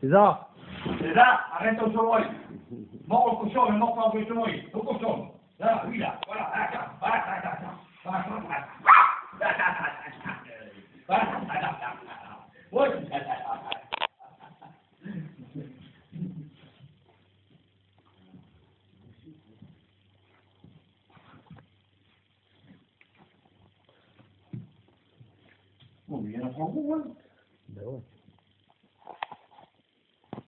سيزار سيزار عرفت شوي موقف شوي موقف شوي دوكو شوي لا ويلا ولا هاكا هاكا هاكا هاكا هاكا Were we in a horrible? No.